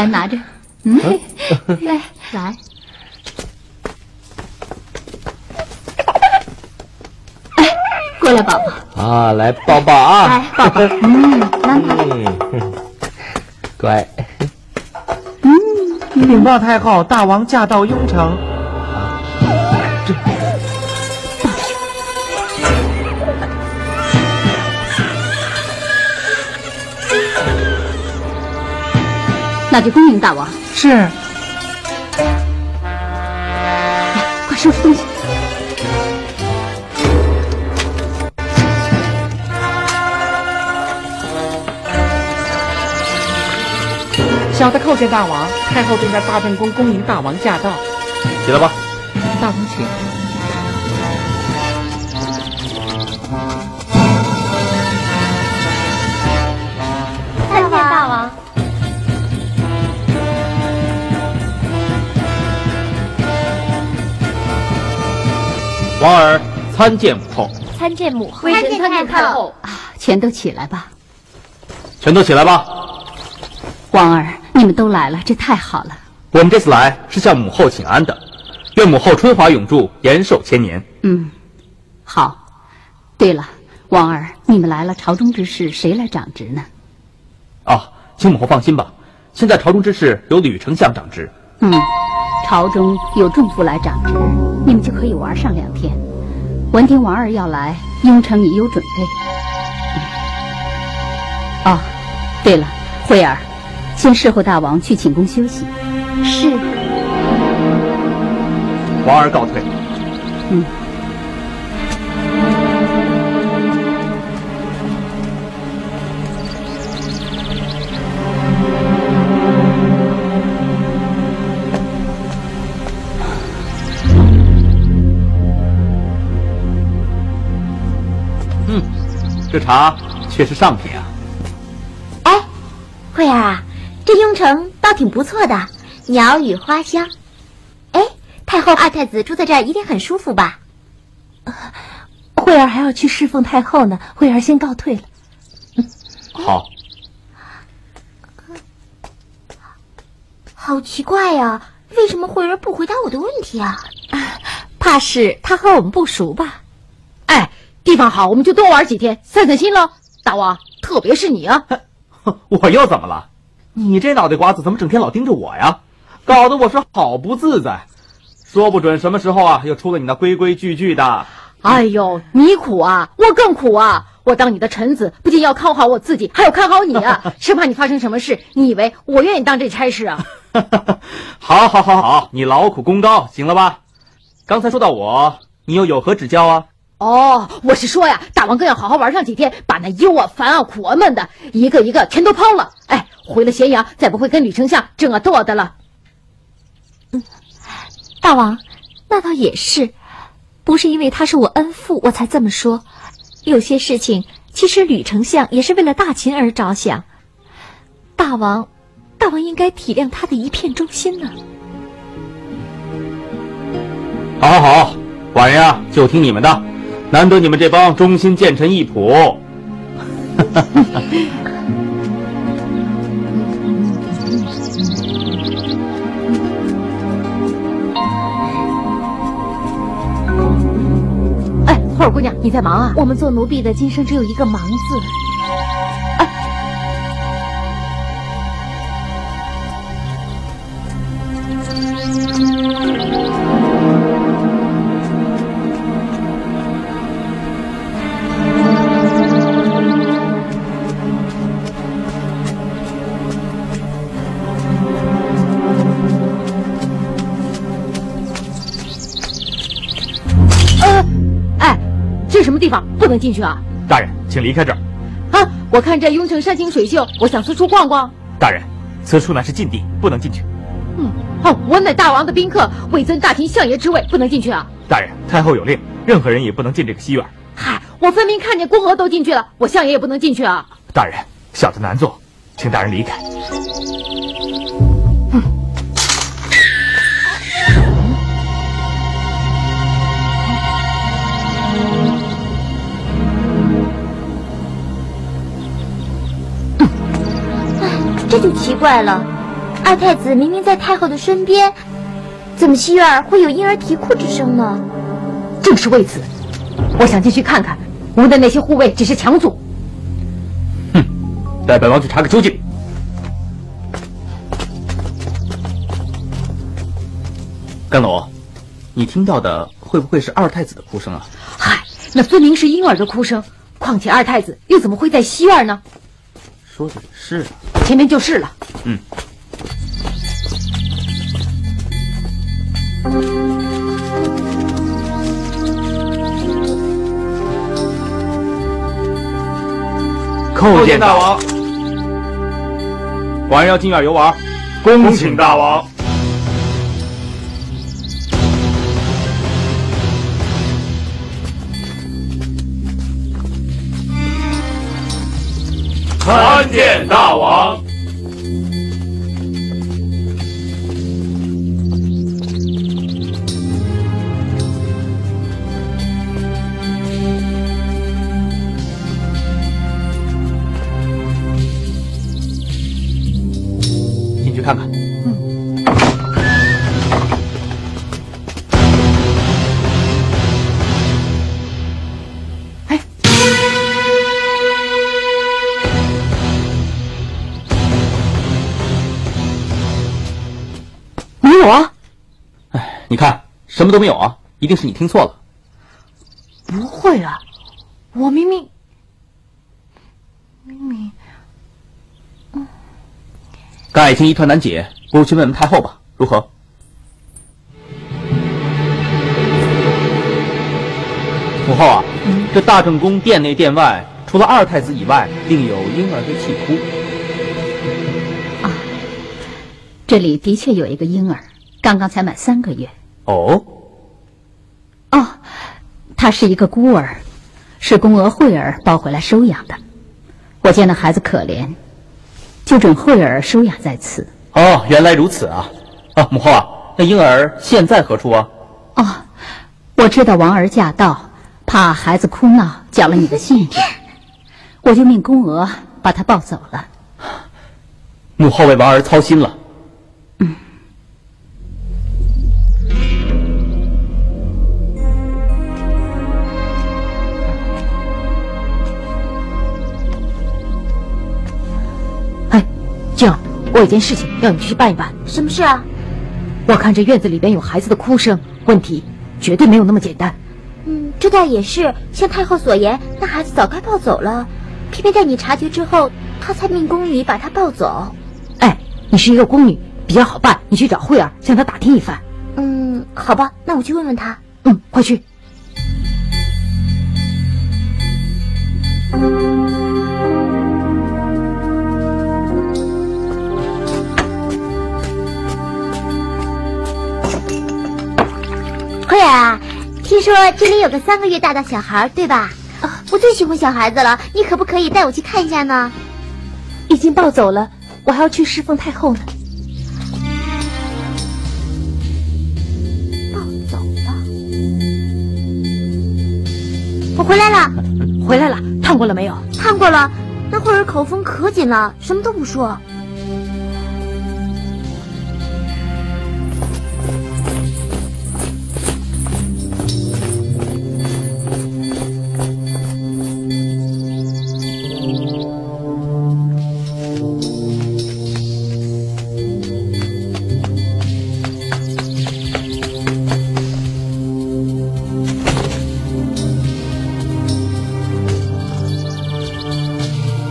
来拿着，嗯，来来，哎，过来，宝宝，啊，来抱抱啊！来，宝宝，嗯，让他，嗯，乖，禀报太后，大王驾到雍城。那就恭迎大王，是，来，快收拾东西。小的叩见大王。太后正在大正宫恭迎大王驾到。起来吧。大王请。王儿参见母后，参见母后，微臣参见太后啊！全都起来吧，全都起来吧。王儿，你们都来了，这太好了。我们这次来是向母后请安的，愿母后春华永驻，延寿千年。嗯，好。对了，王儿，你们来了，朝中之事谁来掌职呢？啊，请母后放心吧，现在朝中之事由吕丞相掌职。嗯，朝中有重负来掌职，你们就可以玩上两天。闻听王儿要来，雍城已有准备。哦，对了，慧儿，先侍候大王去寝宫休息。是王儿告退。嗯。嗯，这茶却是上品啊。哎，慧儿啊，这雍城倒挺不错的，鸟语花香。哎，太后、二太子住在这儿一定很舒服吧？慧儿还要去侍奉太后呢，慧儿先告退了。好，好奇怪呀、为什么慧儿不回答我的问题啊？怕是她和我们不熟吧？哎，地方好，我们就多玩几天，散散心喽。大王，特别是你啊，我又怎么了？你这脑袋瓜子怎么整天老盯着我呀？搞得我是好不自在，说不准什么时候啊又出了你那规规矩矩的。哎呦，你苦啊，我更苦啊！我当你的臣子，不仅要看好我自己，还要看好你啊！生怕你发生什么事，你以为我愿意当这差事啊？好，好，好，好，你劳苦功高，行了吧？刚才说到我，你又有何指教啊？哦，我是说呀，大王更要好好玩上几天，把那忧啊、烦啊、苦啊闷的一个一个全都抛了。哎，回了咸阳，再不会跟吕丞相争啊斗的了。大王，那倒也是，不是因为他是我恩父我才这么说。有些事情，其实吕丞相也是为了大秦而着想。大王，大王应该体谅他的一片忠心呢。好，好，好，寡人啊，就听你们的。难得你们这帮忠心谏臣义仆。哎，花儿姑娘，你在忙啊？我们做奴婢的，今生只有一个忙字。能进去啊！大人，请离开这儿。啊，我看这雍城山清水秀，我想四处逛逛。大人，此处乃是禁地，不能进去。嗯，哦，我乃大王的宾客，位尊大秦相爷之位，不能进去啊！大人，太后有令，任何人也不能进这个西院。嗨，我分明看见宫娥都进去了，我相爷也不能进去啊！大人，小的难做，请大人离开。这就奇怪了，二太子明明在太后的身边，怎么西院会有婴儿啼哭之声呢？正是为此，我想进去看看。我们的那些护卫只是强阻。哼，带本王去查个究竟。甘罗，你听到的会不会是二太子的哭声啊？嗨，那分明是婴儿的哭声。况且二太子又怎么会在西院呢？说的也是啊。前面就是了。嗯。叩见大王。寡人要进院游玩，恭请大王。参见大王。进去看看。你看，什么都没有啊，一定是你听错了。不会啊，我明明明明刚爱卿一团难解，不如去问问太后吧，如何？母后啊，这大正宫殿内殿外，除了二太子以外，另有婴儿在泣哭。这里的确有一个婴儿，刚刚才满三个月。哦，哦，他是一个孤儿，是宫娥惠儿抱回来收养的。我见那孩子可怜，就准惠儿收养在此。哦，原来如此啊！啊，母后啊，那婴儿现在何处啊？哦，我知道王儿驾到，怕孩子哭闹搅了你的兴致，我就命宫娥把他抱走了。母后为王儿操心了。静儿，我有件事情要你去办一办。什么事啊？我看这院子里边有孩子的哭声，问题绝对没有那么简单。嗯，这倒也是。像太后所言，那孩子早该抱走了，偏偏在你察觉之后，他才命宫女把他抱走。哎，你是一个宫女，比较好办。你去找慧儿，向她打听一番。嗯，好吧，那我去问问他。嗯，快去。慧儿啊，听说这里有个三个月大的小孩，对吧？啊，我最喜欢小孩子了，你可不可以带我去看一下呢？已经抱走了，我还要去侍奉太后呢。抱走了。我回来了，回来了，烫过了没有？烫过了。那慧儿口风可紧了，什么都不说。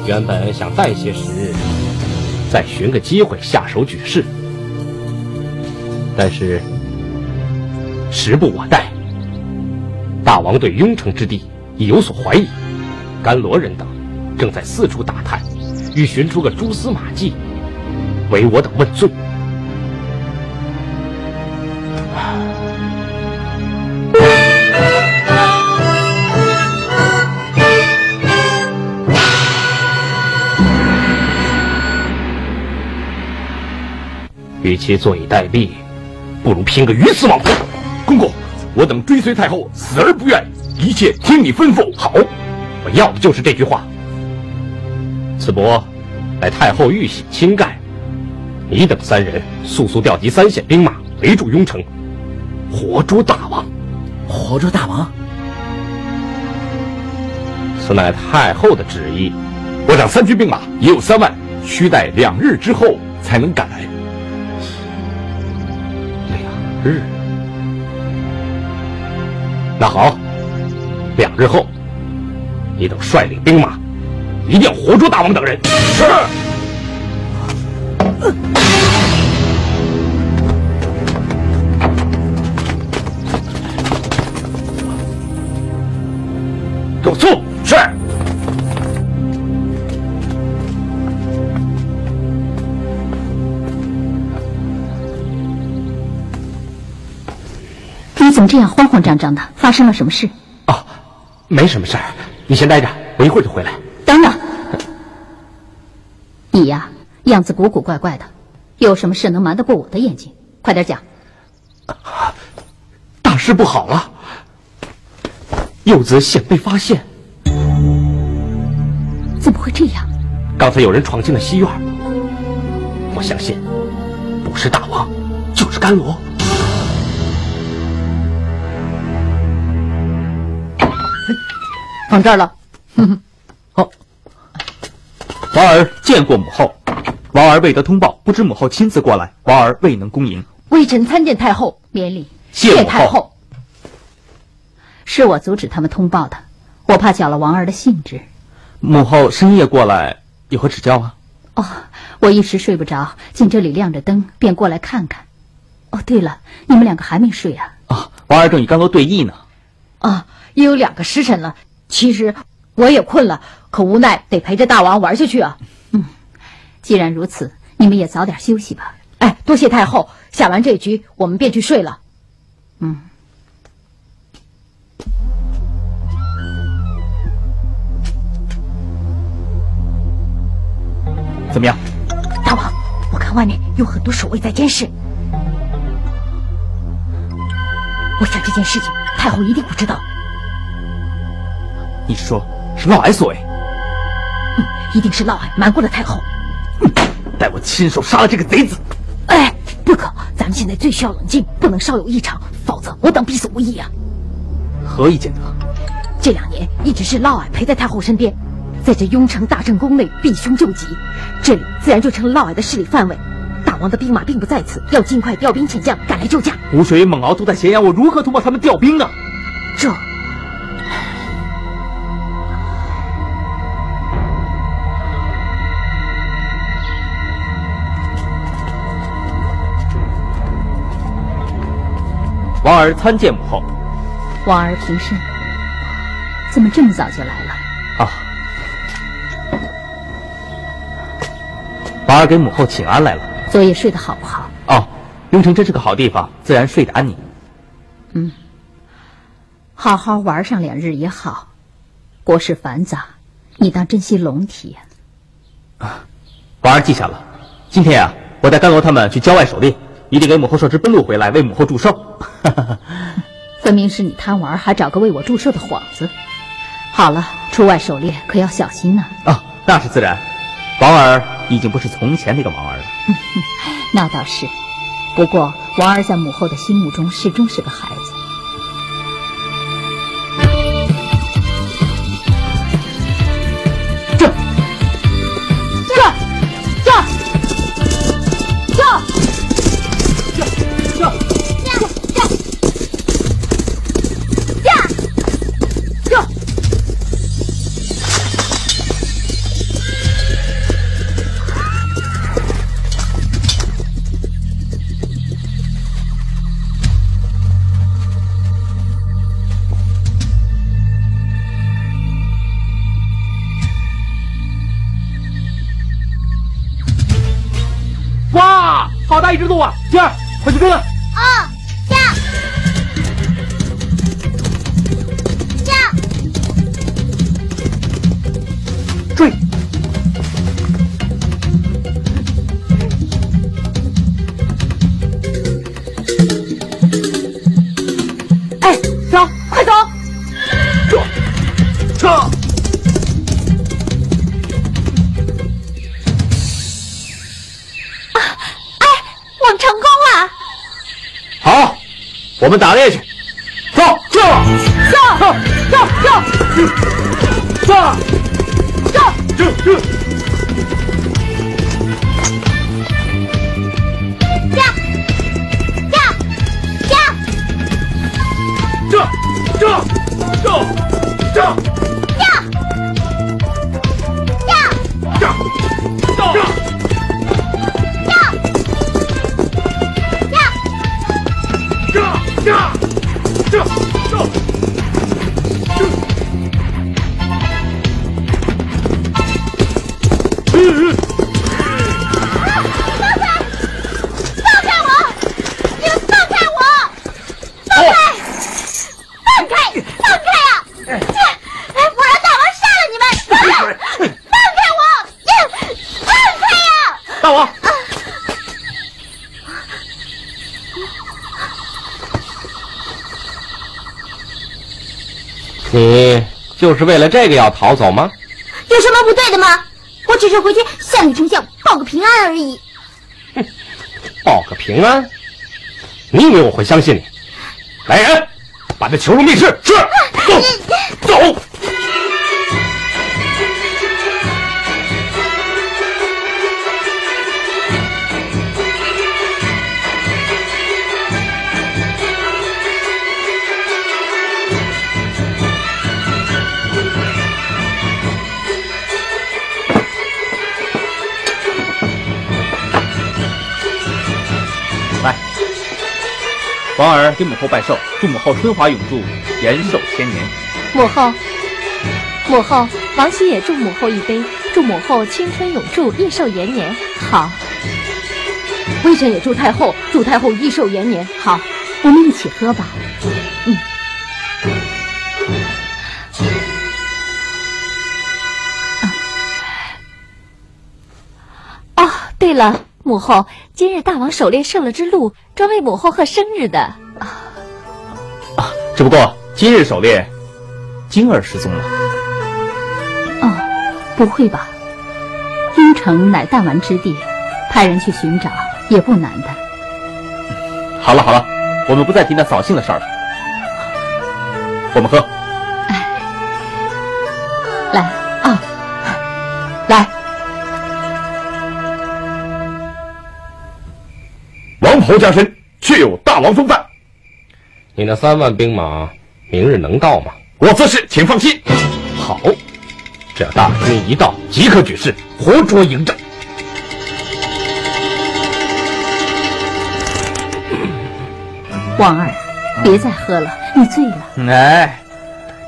原本想待些时日，再寻个机会下手举事，但是时不我待，大王对雍城之地已有所怀疑，甘罗人等正在四处打探，欲寻出个蛛丝马迹，为我等问罪。与其坐以待毙，不如拼个鱼死网破。公公，我等追随太后，死而不愿，一切听你吩咐。好，我要的就是这句话。此伯乃太后玉玺亲盖，你等三人速速调集三县兵马，围住雍城，活捉大王。活捉大王，此乃太后的旨意。我等三军兵马也有三万，需待两日之后才能赶来。日，那好，两日后，你等率领兵马，一定要活捉大王等人。是。怎么这样慌慌张张的？发生了什么事？哦，没什么事儿，你先待着，我一会儿就回来。等等，你呀，样子古古怪怪的，有什么事能瞒得过我的眼睛？快点讲。大事不好了，幼子险被发现。怎么会这样？刚才有人闯进了西院，我相信不是大王，就是甘罗。放这儿了。好，王儿见过母后，王儿未得通报，不知母后亲自过来，王儿未能恭迎。微臣参见太后，免礼。谢太后。是我阻止他们通报的，我怕搅了王儿的兴致。母后深夜过来，有何指教啊？哦，我一时睡不着，见这里亮着灯，便过来看看。哦，对了，你们两个还没睡啊？啊，王儿正与甘罗对弈呢。啊，也有两个时辰了。其实我也困了，可无奈得陪着大王玩下去啊。嗯，既然如此，你们也早点休息吧。哎，多谢太后，下完这局，我们便去睡了。嗯。怎么样？大王，我看外面有很多守卫在监视。我想这件事情太后一定不知道。你是说，是嫪毐所为？嗯，一定是嫪毐瞒过了太后。待我亲手杀了这个贼子！哎，不可！咱们现在最需要冷静，不能稍有异常，否则我等必死无疑啊！何以见得？这两年一直是嫪毐陪在太后身边，在这雍城大政宫内避凶救急，这里自然就成了嫪毐的势力范围。大王的兵马并不在此，要尽快调兵遣将赶来救驾。吴水、猛敖都在咸阳，我如何通报他们调兵啊？这……王儿参见母后。王儿平身。怎么这么早就来了？啊，王儿给母后请安来了。昨夜睡得好不好？哦，雍城真是个好地方，自然睡得安宁。嗯，好好玩上两日也好。国事繁杂，你当珍惜龙体呀。啊，王儿记下了。今天呀，我带甘罗他们去郊外狩猎，一定给母后设置奔路回来，为母后祝寿。分明是你贪玩，还找个为我祝寿的幌子。好了，出外狩猎可要小心呐。啊，那是自然。王儿已经不是从前那个王儿了。那倒是，不过王儿在母后的心目中始终是个孩子。好大一只鹿啊！金儿，快去追了！我们打猎去。你就是为了这个要逃走吗？有什么不对的吗？我只是回去向你丞相报个平安而已。哼报个平安？你以为我会相信你？来人，把他囚入密室。是。走，走。王儿给母后拜寿，祝母后春华永驻，延寿千年。母后，母后，王喜也祝母后一杯，祝母后青春永驻，益寿延年。好，微臣也祝太后，祝太后益寿延年。好，我们一起喝吧。嗯，母后，今日大王狩猎射了只鹿，专为母后贺生日的。啊只不过今日狩猎，金儿失踪了。哦，不会吧？京城乃弹丸之地，派人去寻找也不难的。好了好了，我们不再提那扫兴的事儿了。我们喝。侯家身，确有大王风范。你那三万兵马明日能到吗？我自是，请放心。好，只要大军一到，即可举事，活捉嬴政。王儿，别再喝了，你醉了。哎，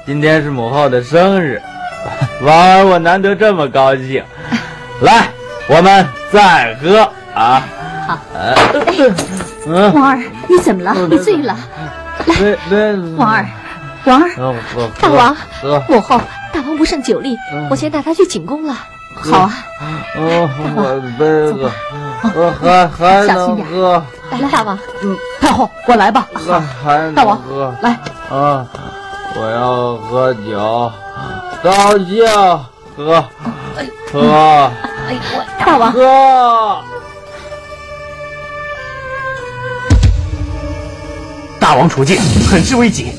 今天是母后的生日，王儿我难得这么高兴，来，我们再喝啊！好，嗯，王二，你怎么了？你醉了？对对，王二，王儿，我我大王喝，母后，大王不胜酒力，我先带他去寝宫了。好啊，我我杯子，我还还小心点能喝，来，大王，太后，我来吧。还还大王喝。来，啊！我要喝酒，高兴，喝。喝。哎，我大王，喝。大王处境很是危急，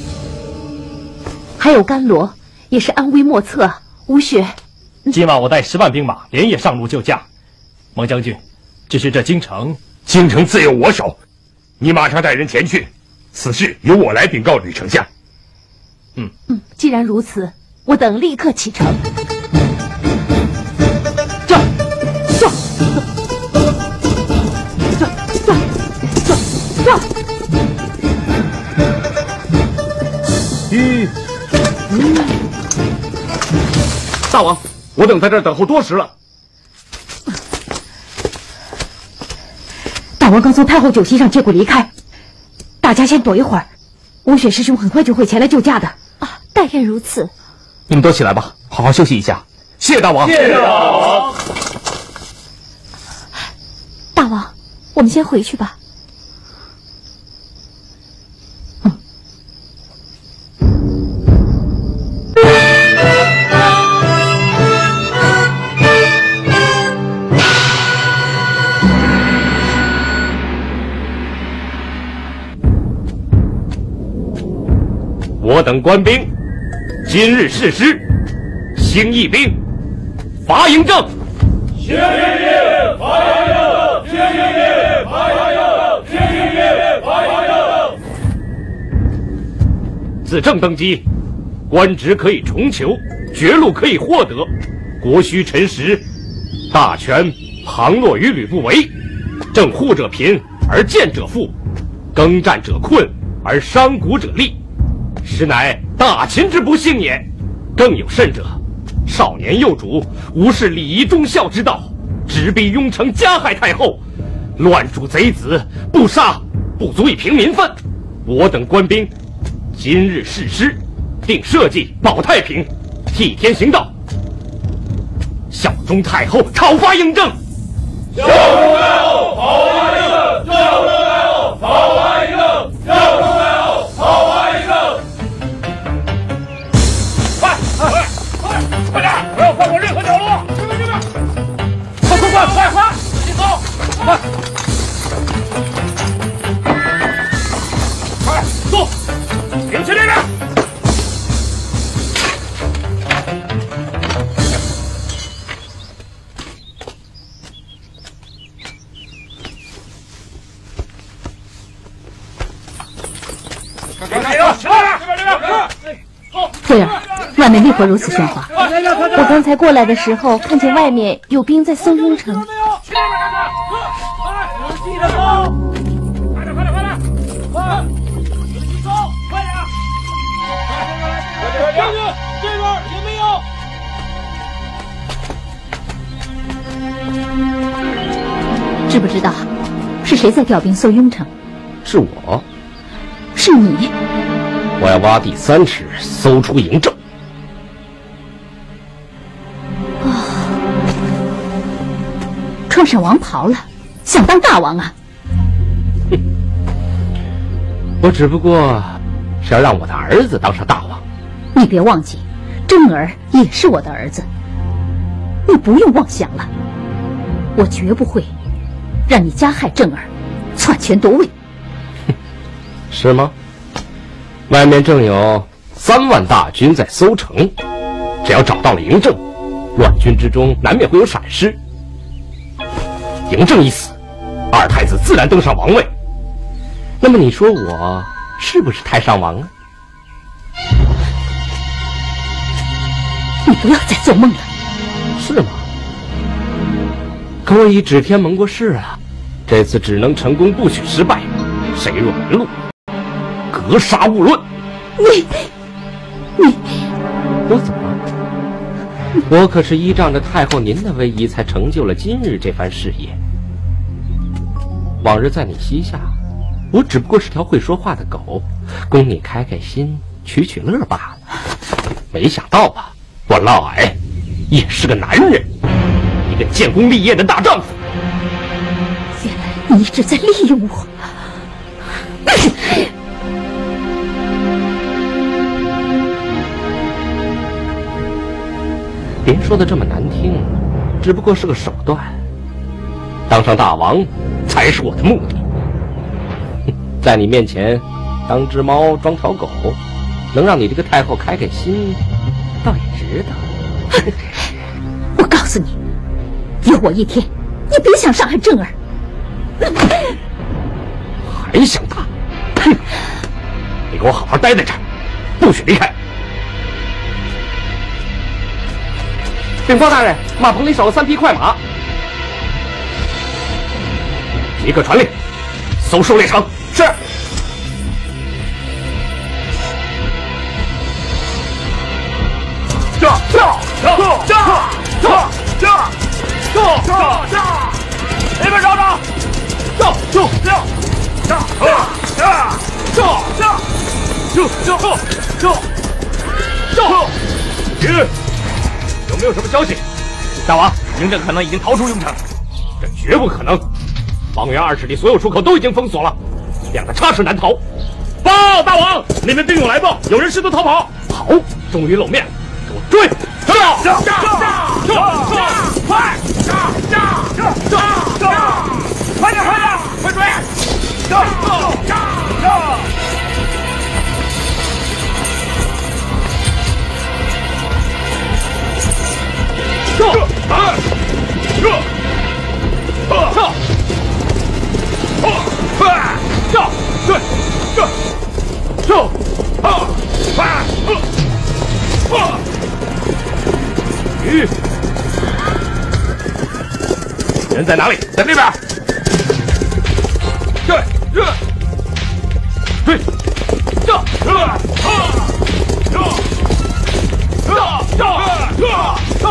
还有甘罗也是安危莫测，吴雪。今晚我带十万兵马连夜上路救驾。蒙将军，只是这京城，京城自有我守，你马上带人前去，此事由我来禀告吕丞相。嗯嗯，既然如此，我等立刻启程。吁，大王，我等在这儿等候多时了。大王刚从太后酒席上借故离开，大家先躲一会儿，吴雪师兄很快就会前来救驾的。啊，但愿如此。你们都起来吧，好好休息一下。谢大王。谢大王。大王，我们先回去吧。等官兵，今日誓师，兴义兵，伐嬴政。兴义兵，伐嬴政！兴义兵，伐嬴政！兴义兵，伐嬴政！自正登基，官职可以重求，爵禄可以获得，国需臣实，大权旁落于吕不韦。正户者贫而贱者富，耕战者困而商贾者利。实乃大秦之不幸也。更有甚者，少年幼主无视礼仪忠孝之道，直逼雍城，加害太后，乱主贼子，不杀不足以平民愤。我等官兵今日誓师，定社稷保太平，替天行道，效忠太后，讨伐嬴政。效忠太后，讨伐 慧儿，外面为何如此喧哗？我刚才过来的时候，看见外面有兵在搜雍城。记着走，快点快点快点，快，快点，快点快点，这边也没有。知不知道是谁在调兵搜雍城？是我，是你。我要挖地三尺，搜出嬴政。啊穿上王袍了，想当大王啊？我只不过是要让我的儿子当上大王。你别忘记，正儿也是我的儿子。你不用妄想了，我绝不会让你加害正儿，篡权夺位。是吗？外面正有三万大军在搜城，只要找到了嬴政，乱军之中难免会有闪失。嬴政一死，二太子自然登上王位。那么你说我是不是太上王啊？你不要再做梦了。是吗？可我已指天盟过誓啊，这次只能成功，不许失败。谁若拦路，格杀勿论。你，你，我怎么了？我可是依仗着太后您的威仪，才成就了今日这番事业。往日在你膝下，我只不过是条会说话的狗，供你开开心、取取乐罢了。没想到吧，我嫪毐也是个男人，一个建功立业的大丈夫。原来你一直在利用我。别说的这么难听，只不过是个手段。当上大王才是我的目的。在你面前当只猫装条狗，能让你这个太后开开心，倒也值得。我告诉你，有我一天，你别想伤害正儿。还想打？哼！你给我好好待在这儿，不许离开。禀报大人，马棚里少了三匹快马，即刻传令，搜狩猎场。是。驾驾驾驾驾驾驾驾驾！那边找找，走。就这样，下下下下下，就就就就，云，有没有什么消息？大王，嬴政可能已经逃出雍城。这绝不可能！方圆二十里所有出口都已经封锁了，两个差事难逃。报大王，那边兵勇来报，有人试图逃跑。好，终于露面，给我追！下下下下下，快！下下下下下，快点快点！快追！下下下。这啊，这啊，这，啊，快，这，对，这，这，啊，快，啊，啊，鱼，人在哪里？在那边。对，这，对，这，这，啊，这，这，这，这，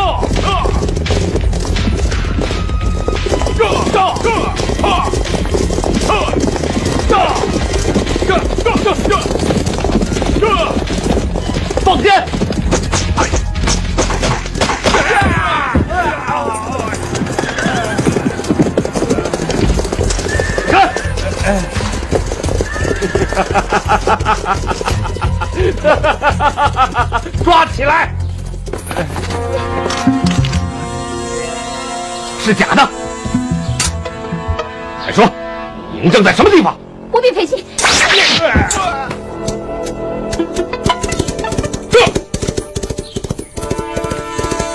放箭！看！抓起来！是假的。嬴政在什么地方？不必费心。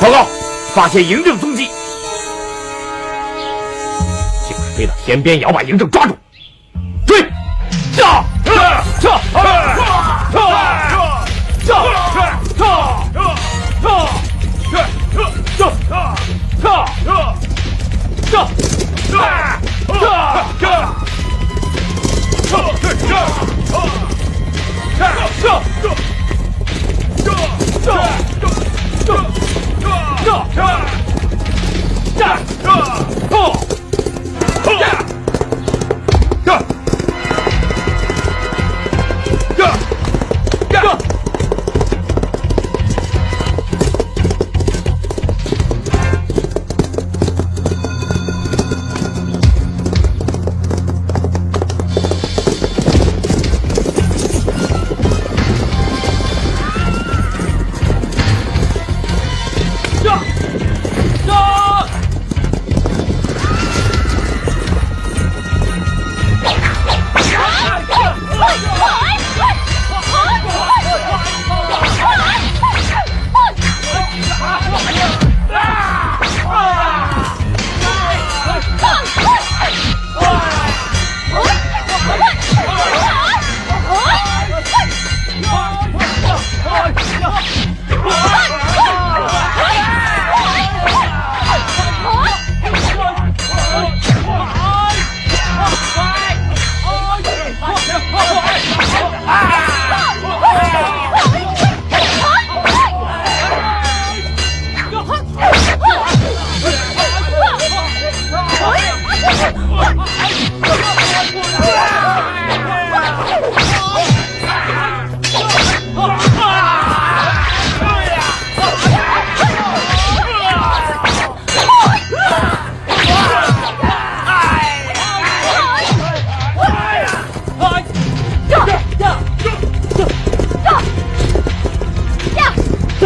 报告，发现嬴政踪迹，就是飞到天边，也要把嬴政抓住。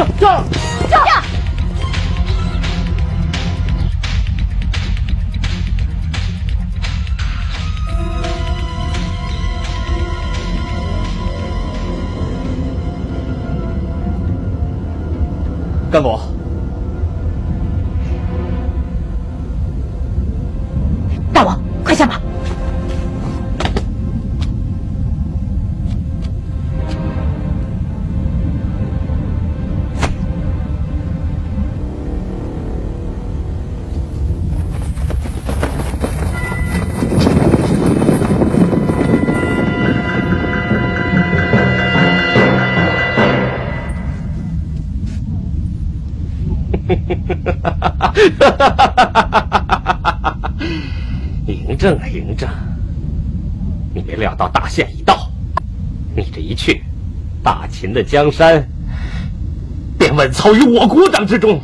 走走。干部。嬴政，你没料到大限已到，你这一去，大秦的江山便稳操于我股掌之中。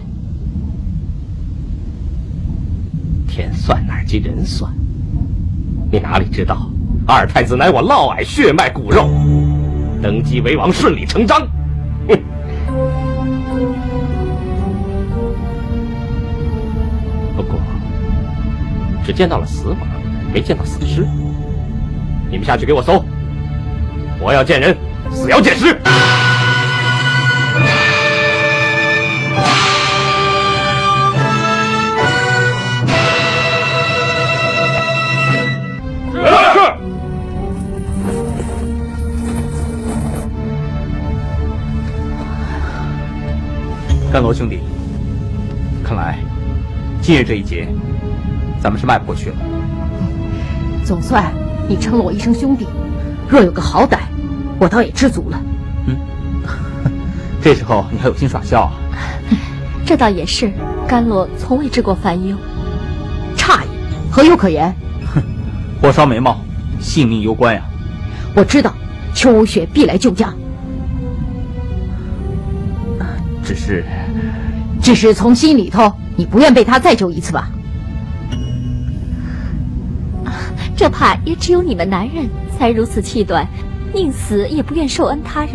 天算哪及人算？你哪里知道，二太子乃我嫪毐血脉骨肉，登基为王顺理成章。哼！不过，只见到了死马，没见到死尸。你们下去给我搜，活要见人，死要见尸。干罗兄弟，看来今日这一劫，咱们是迈不过去了。总算你称了我一声兄弟，若有个好歹，我倒也知足了。嗯，这时候你还有心耍笑啊？这倒也是，甘罗从未治过烦忧。诧异，何有可言？哼，火烧眉毛，性命攸关呀！我知道，邱无雪必来救驾。只是，只是从心里头，你不愿被他再救一次吧？这怕也只有你们男人才如此气短，宁死也不愿受恩他人。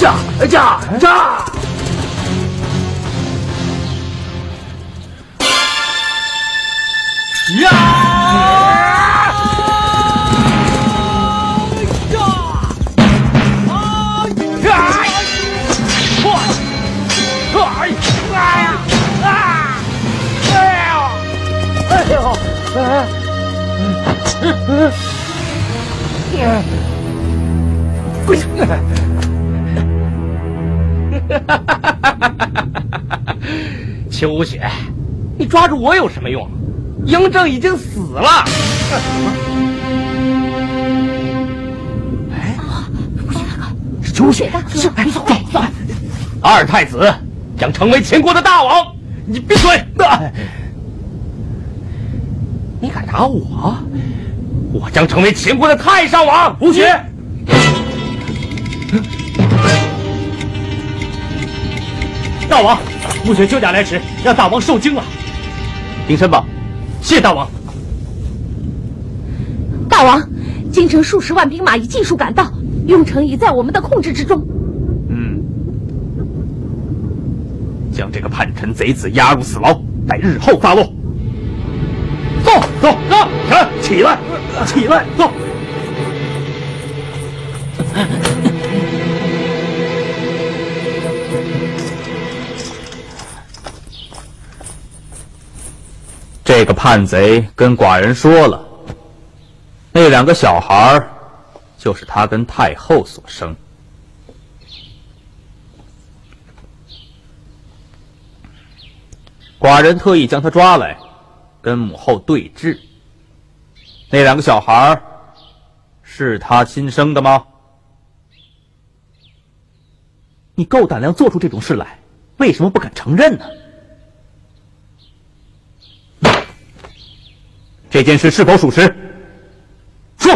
驾驾驾！呀！跪下！邱无雪，你抓住我有什么用？嬴政已经死了。哎，不是邱无雪，是哎，走走。二太子将成为秦国的大王，你闭嘴！你敢打我，我将成为秦国的太上王。无雪，大王，暮雪救驾来迟，让大王受惊了。顶身吧。谢大王。大王，京城数十万兵马已尽数赶到，雍城已在我们的控制之中。嗯，将这个叛臣贼子押入死牢，待日后发落。走走走，起来，起来，走。那个叛贼跟寡人说了，那两个小孩就是他跟太后所生。寡人特意将他抓来跟母后对质。那两个小孩是他亲生的吗？你够胆量做出这种事来，为什么不敢承认呢？这件事是否属实？说。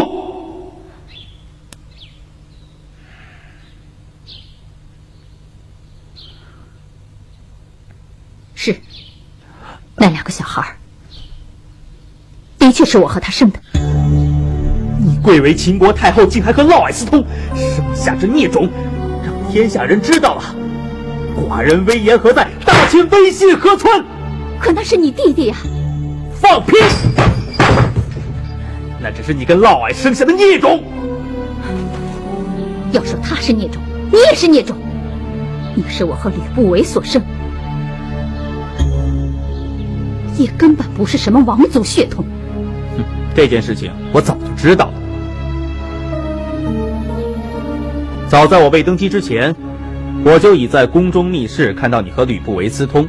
是，那两个小孩的确是我和他生的。你贵为秦国太后，竟还和嫪毐私通，生下这孽种，让天下人知道了，寡人威严何在？大秦威信何存？可那是你弟弟呀！放屁！那只是你跟嫪毐生下的孽种。要说他是孽种，你也是孽种。你是我和吕不韦所生，也根本不是什么王族血统。哼，这件事情我早就知道了。早在我未登基之前，我就已在宫中密室看到你和吕不韦私通，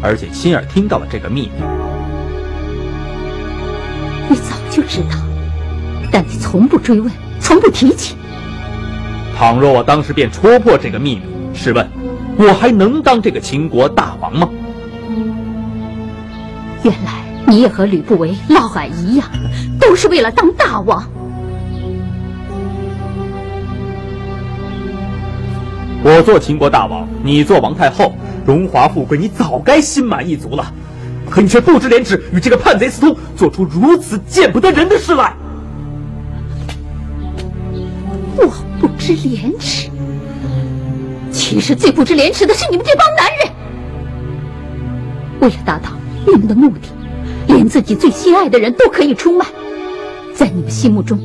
而且亲耳听到了这个秘密。就知道，但你从不追问，从不提起。倘若我当时便戳破这个秘密，试问，我还能当这个秦国大王吗？原来你也和吕不韦、嫪毐一样，都是为了当大王。我做秦国大王，你做王太后，荣华富贵，你早该心满意足了。可你却不知廉耻，与这个叛贼私通，做出如此见不得人的事来。我不知廉耻，其实最不知廉耻的是你们这帮男人。为了达到你们的目的，连自己最心爱的人都可以出卖。在你们心目中，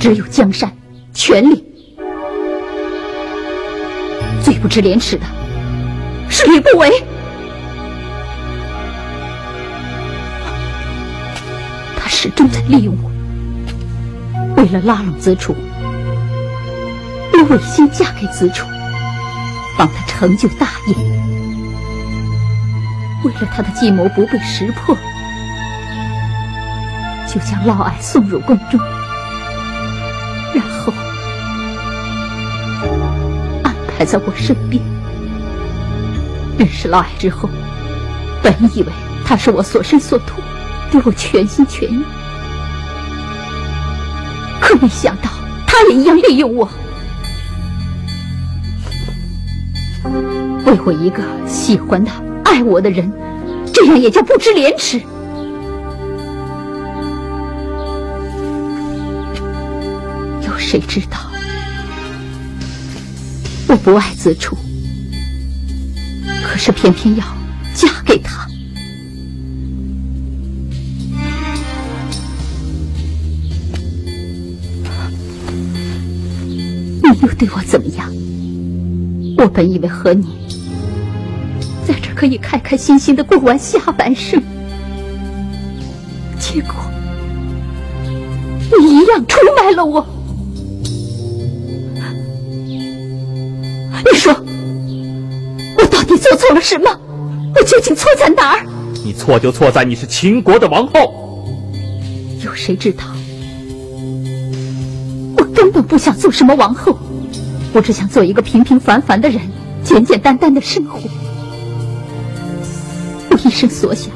只有江山、权力。最不知廉耻的是吕不韦。始终在利用我，为了拉拢子楚。我违心嫁给子楚，帮他成就大业。为了他的计谋不被识破，就将嫪毐送入宫中，然后安排在我身边。认识嫪毐之后，本以为他是我所生所托，对我全心全意，可没想到他也一样利用我。为我一个喜欢的、爱我的人，这样也叫不知廉耻。有谁知道，我不爱子楚，可是偏偏要又对我怎么样？我本以为和你在这可以开开心心的过完下半生，结果你一样出卖了我。你说我到底做错了什么？我究竟错在哪儿？你错就错在你是秦国的王后。有谁知道？我根本不想做什么王后。我只想做一个平平凡凡的人，简简单单的生活。我一生所想，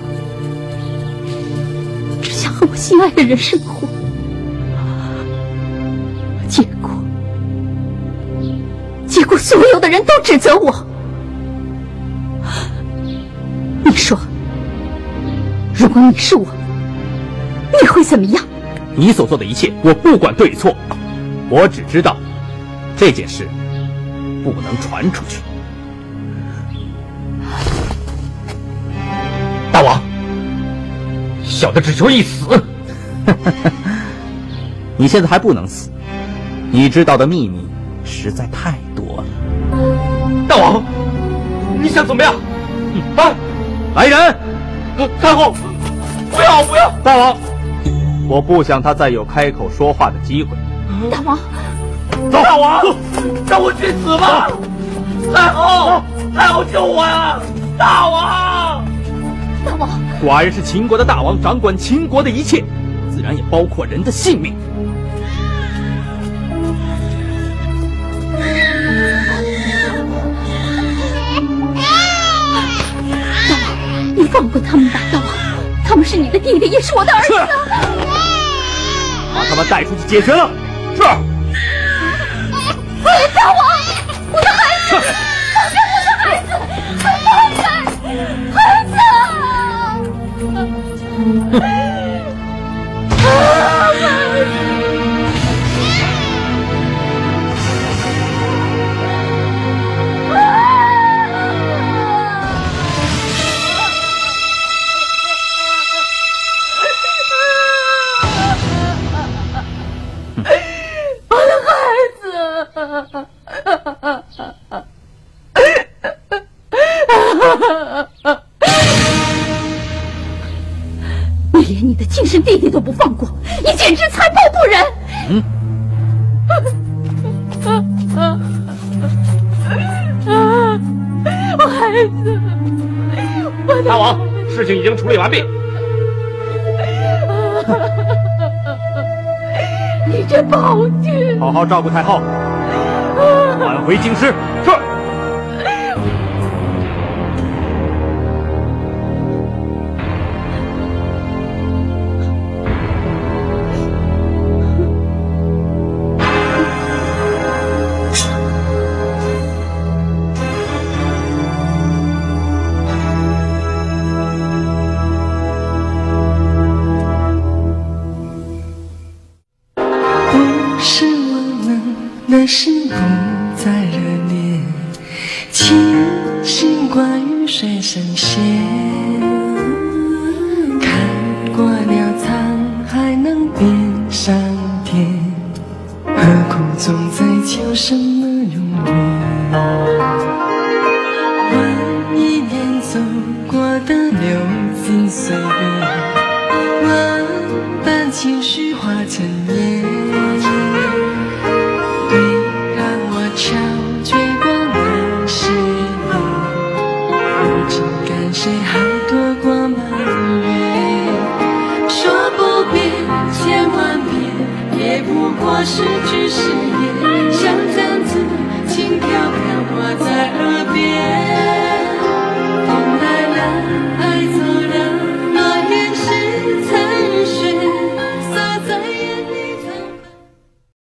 只想和我心爱的人生活。结果，结果所有的人都指责我。你说，如果你是我，你会怎么样？你所做的一切，我不管对错，我只知道。这件事不能传出去。大王，小的只求一死。你现在还不能死，你知道的秘密实在太多了。大王，你想怎么样？啊！来人！太后，不要不要！大王，我不想他再有开口说话的机会。大王。走，大王，让我去死吧！太后，太后救我呀！大王，大王，寡人是秦国的大王，掌管秦国的一切，自然也包括人的性命。大王，你放过他们吧，大王，他们是你的弟弟，也是我的儿子。把他们带出去解决了。是。Yeah. 处理完毕。你这暴君！好好照顾太后，返回京师。是。